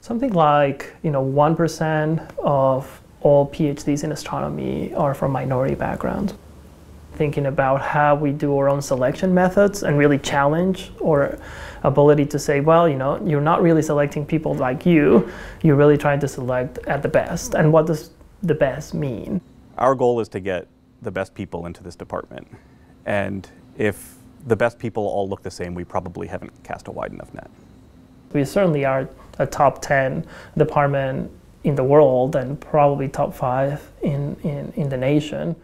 Something like, you know, 1% of all PhDs in astronomy are from minority backgrounds. Thinking about how we do our own selection methods and really challenge our ability to say, well, you know, you're not really selecting people like you, you're really trying to select at the best. And what does the best mean? Our goal is to get the best people into this department. And if the best people all look the same, we probably haven't cast a wide enough net. We certainly are a top 10 department in the world and probably top five in, in, in the nation.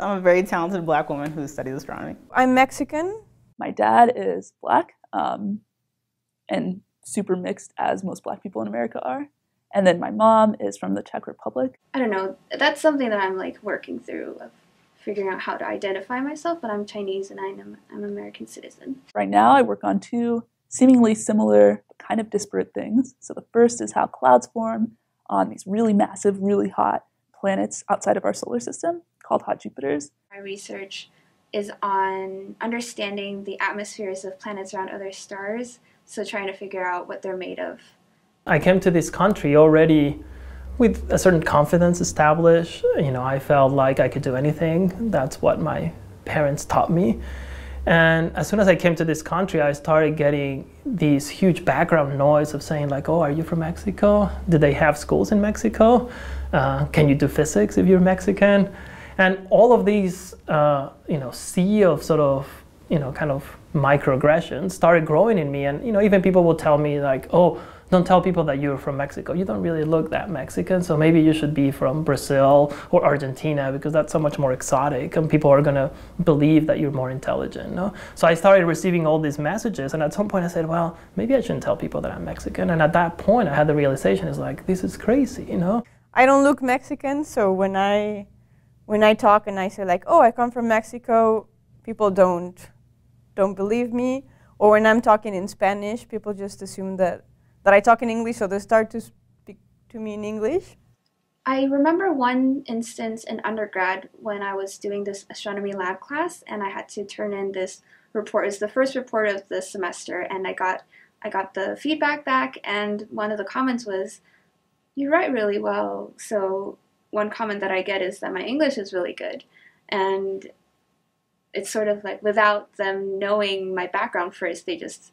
I'm a very talented black woman who studies astronomy. I'm Mexican. My dad is black um, and super mixed, as most black people in America are. And then my mom is from the Czech Republic. I don't know. That's something that I'm like working through of figuring out how to identify myself, but I'm Chinese and I'm, I'm an American citizen. Right now, I work on two seemingly similar but kind of disparate things. So the first is how clouds form on these really massive, really hot planets outside of our solar system called hot Jupiters. My research is on understanding the atmospheres of planets around other stars, so trying to figure out what they're made of. I came to this country already with a certain confidence established. You know, I felt like I could do anything. That's what my parents taught me. And as soon as I came to this country, I started getting these huge background noise of saying like, "Oh, are you from Mexico? Do they have schools in Mexico? Uh, can you do physics if you're Mexican?" And all of these, uh, you know, sea of sort of, you know, kind of microaggressions started growing in me. And you know, even people will tell me like, "Oh, don't tell people that you're from Mexico. You don't really look that Mexican, so maybe you should be from Brazil or Argentina because that's so much more exotic and people are going to believe that you're more intelligent. No? So I started receiving all these messages and at some point I said, well, maybe I shouldn't tell people that I'm Mexican. And at that point I had the realization it's like, this is crazy, you know? I don't look Mexican, so when I when I talk and I say like, "Oh, I come from Mexico," people don't don't believe me. Or when I'm talking in Spanish, people just assume that that I talk in English, so they start to speak to me in English. I remember one instance in undergrad when I was doing this astronomy lab class and I had to turn in this report. It's the first report of the semester and I got I got the feedback back and one of the comments was, You write really well. So one comment that I get is that my English is really good. And it's sort of like without them knowing my background first, they just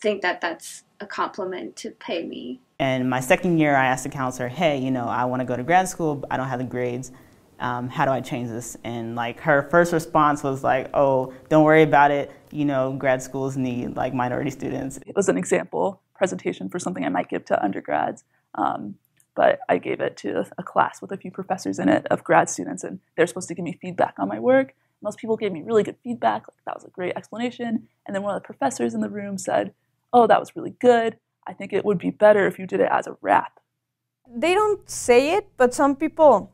think that that's a compliment to pay me. And my second year, I asked the counselor, hey, you know, I want to go to grad school, but I don't have the grades. Um, how do I change this? And like her first response was like, oh, don't worry about it. You know, grad schools need like minority students. It was an example presentation for something I might give to undergrads. Um, but I gave it to a class with a few professors in it of grad students, and they're supposed to give me feedback on my work. Most people gave me really good feedback, like that was a great explanation. And then one of the professors in the room said, oh, that was really good. I think it would be better if you did it as a rap. They don't say it, but some people,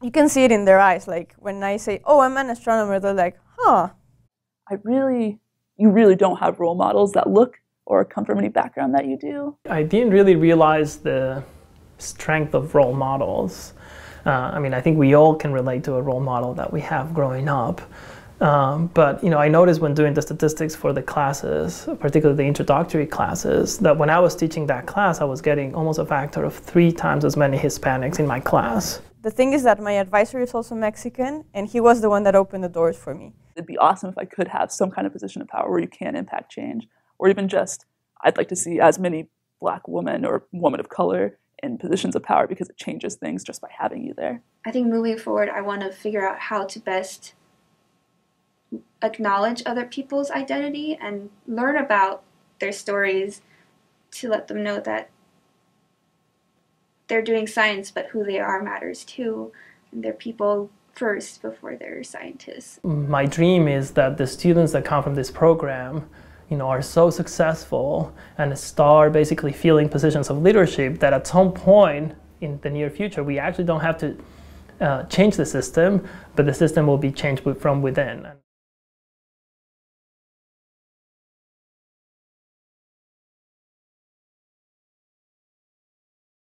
you can see it in their eyes. Like when I say, oh, I'm an astronomer, they're like, huh. I really, you really don't have role models that look or come from any background that you do. I didn't really realize the strength of role models. Uh, I mean, I think we all can relate to a role model that we have growing up. Um, but you know, I noticed when doing the statistics for the classes, particularly the introductory classes, that when I was teaching that class, I was getting almost a factor of three times as many Hispanics in my class. The thing is that my advisor is also Mexican, and he was the one that opened the doors for me. It'd be awesome if I could have some kind of position of power where you can impact change, or even just I'd like to see as many black women or women of color in positions of power because it changes things just by having you there. I think moving forward, I want to figure out how to best acknowledge other people's identity and learn about their stories to let them know that they're doing science, but who they are matters too. And they're people first before they're scientists. My dream is that the students that come from this program you know, are so successful and start basically filling positions of leadership that at some point in the near future, we actually don't have to uh, change the system, but the system will be changed from within.